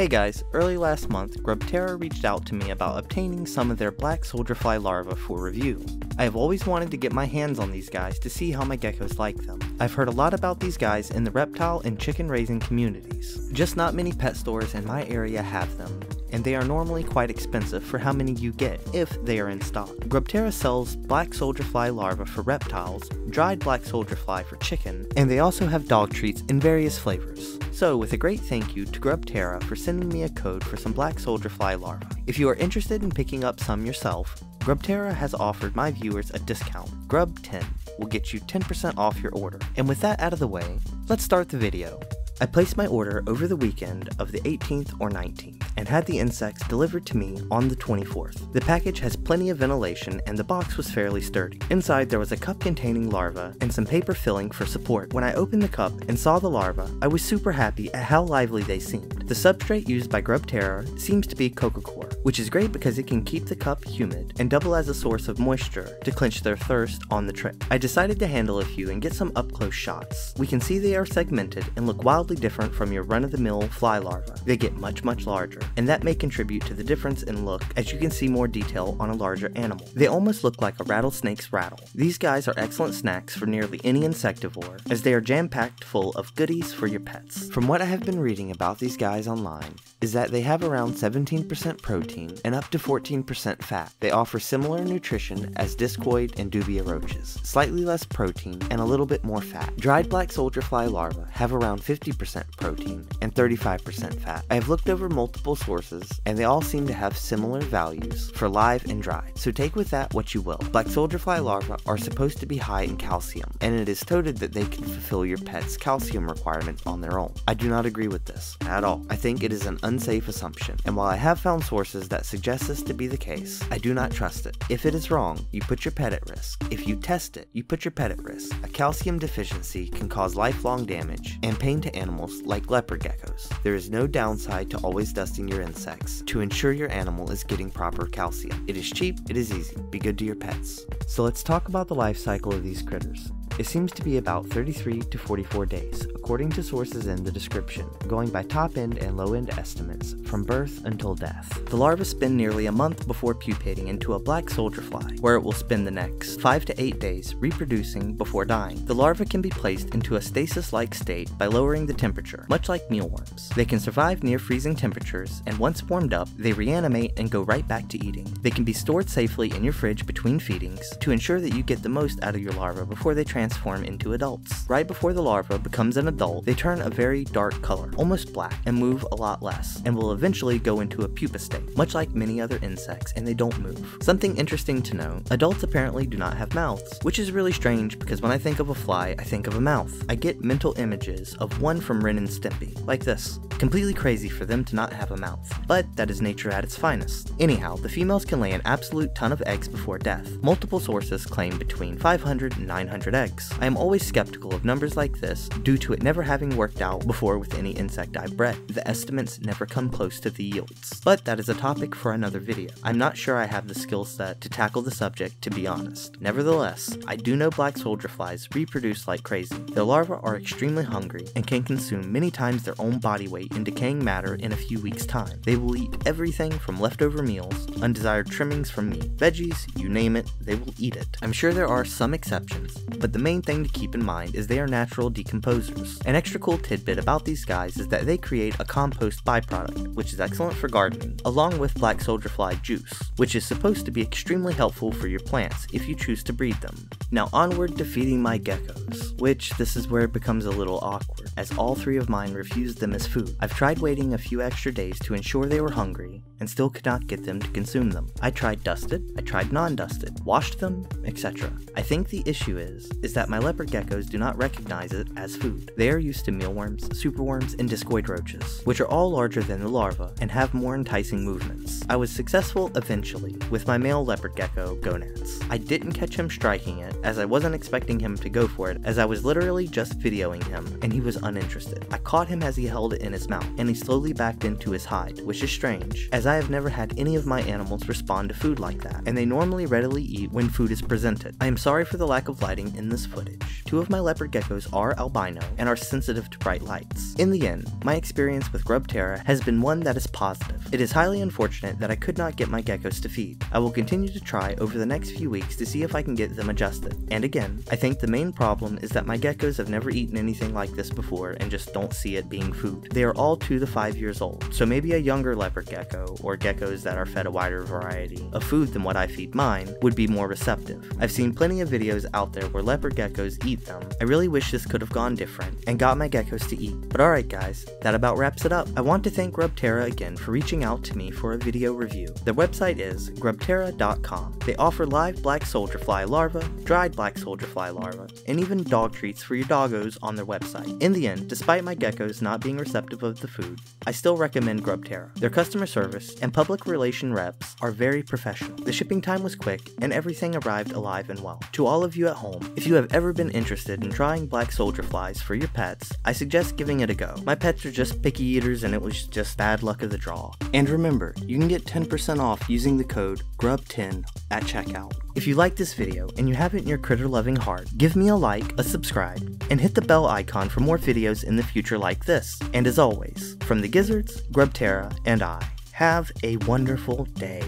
Hey guys, early last month, Grubterra reached out to me about obtaining some of their black soldier fly larvae for review. I have always wanted to get my hands on these guys to see how my geckos like them. I've heard a lot about these guys in the reptile and chicken raising communities. Just not many pet stores in my area have them, and they are normally quite expensive for how many you get, if they are in stock. Grubterra sells black soldier fly larvae for reptiles, dried black soldier fly for chicken, and they also have dog treats in various flavors. So, with a great thank you to Grubterra for sending me a code for some black soldier fly larvae. If you are interested in picking up some yourself, Grubterra has offered my viewers a discount. Grub10 will get you 10% off your order. And with that out of the way, let's start the video. I placed my order over the weekend of the 18th or 19th and had the insects delivered to me on the 24th. The package has plenty of ventilation and the box was fairly sturdy. Inside there was a cup containing larvae and some paper filling for support. When I opened the cup and saw the larvae, I was super happy at how lively they seemed. The substrate used by Grubterra seems to be coco coir, which is great because it can keep the cup humid and double as a source of moisture to quench their thirst on the trip. I decided to handle a few and get some up close shots. We can see they are segmented and look wildly different from your run-of-the-mill fly larva. They get much much larger, and that may contribute to the difference in look as you can see more detail on a larger animal. They almost look like a rattlesnake's rattle. These guys are excellent snacks for nearly any insectivore, as they are jam-packed full of goodies for your pets. From what I have been reading about these guys online, is that they have around 17% protein and up to 14% fat. They offer similar nutrition as discoid and dubia roaches, slightly less protein and a little bit more fat. Dried black soldier fly larvae have around 50% protein and 35% fat. I have looked over multiple sources and they all seem to have similar values for live and dry, so take with that what you will. Black soldier fly larvae are supposed to be high in calcium, and it is toted that they can fulfill your pet's calcium requirements on their own. I do not agree with this at all. I think it is an unsafe assumption, and while I have found sources that suggest this to be the case, I do not trust it. If it is wrong, you put your pet at risk. If you test it, you put your pet at risk. A calcium deficiency can cause lifelong damage and pain to animals like leopard geckos. There is no downside to always dusting your insects to ensure your animal is getting proper calcium. It is cheap, it is easy, be good to your pets. So let's talk about the life cycle of these critters. It seems to be about 33 to 44 days, according to sources in the description, going by top end and low end estimates from birth until death. The larvae spend nearly a month before pupating into a black soldier fly, where it will spend the next 5 to 8 days reproducing before dying. The larvae can be placed into a stasis like state by lowering the temperature, much like mealworms. They can survive near freezing temperatures, and once warmed up, they reanimate and go right back to eating. They can be stored safely in your fridge between feedings to ensure that you get the most out of your larvae before they transform into adults. Right before the larva becomes an adult, they turn a very dark color, almost black, and move a lot less, and will eventually go into a pupa state, much like many other insects, and they don't move. Something interesting to know, adults apparently do not have mouths, which is really strange because when I think of a fly, I think of a mouth. I get mental images of one from Ren and Stimpy, like this. Completely crazy for them to not have a mouth, but that is nature at its finest. Anyhow, the females can lay an absolute ton of eggs before death. Multiple sources claim between 500 and 900 eggs. I am always skeptical of numbers like this due to it never having worked out before with any insect I've bred. The estimates never come close to the yields. But that is a topic for another video. I'm not sure I have the skill set to tackle the subject to be honest. Nevertheless, I do know black soldier flies reproduce like crazy. Their larvae are extremely hungry and can consume many times their own body weight in decaying matter in a few weeks time. They will eat everything from leftover meals, undesired trimmings from meat, veggies, you name it, they will eat it. I'm sure there are some exceptions, but the main thing to keep in mind is they are natural decomposers. An extra cool tidbit about these guys is that they create a compost byproduct, which is excellent for gardening, along with black soldier fly juice, which is supposed to be extremely helpful for your plants if you choose to breed them. Now onward to feeding my geckos, which this is where it becomes a little awkward, as all three of mine refused them as food. I've tried waiting a few extra days to ensure they were hungry, and still could not get them to consume them. I tried dusted, I tried non-dusted, washed them, etc. I think the issue is, is that my leopard geckos do not recognize it as food. They are used to mealworms, superworms, and discoid roaches, which are all larger than the larva and have more enticing movements. I was successful eventually with my male leopard gecko, Gonads. I didn't catch him striking it, as I wasn't expecting him to go for it, as I was literally just videoing him, and he was uninterested. I caught him as he held it in his mouth, and he slowly backed into his hide, which is strange, as I have never had any of my animals respond to food like that, and they normally readily eat when food is presented. I am sorry for the lack of lighting in this footage. Two of my leopard geckos are albino and are sensitive to bright lights. In the end, my experience with Grubterra has been one that is positive. It is highly unfortunate that I could not get my geckos to feed. I will continue to try over the next few weeks to see if I can get them adjusted. And again, I think the main problem is that my geckos have never eaten anything like this before and just don't see it being food. They are all 2 to 5 years old, so maybe a younger leopard gecko, or geckos that are fed a wider variety of food than what I feed mine, would be more receptive. I've seen plenty of videos out there where leopard geckos eat them. I really wish this could have gone different and got my geckos to eat. But alright guys, that about wraps it up. I want to thank Grubterra again for reaching out to me for a video review. Their website is grubterra.com. They offer live black soldier fly larvae, dried black soldier fly larvae, and even dog treats for your doggos on their website. In the end, despite my geckos not being receptive of the food, I still recommend Grubterra. Their customer service and public relation reps are very professional. The shipping time was quick and everything arrived alive and well. To all of you at home, if you have ever been interested in trying black soldier flies for your pets, I suggest giving it a go. My pets are just picky eaters and it was just bad luck of the draw. And remember, you can get 10% off using the code GRUB10 at checkout. If you like this video and you have it in your critter loving heart, give me a like, a subscribe, and hit the bell icon for more videos in the future like this. And as always, from the Gizards, Grubterra, and I, have a wonderful day.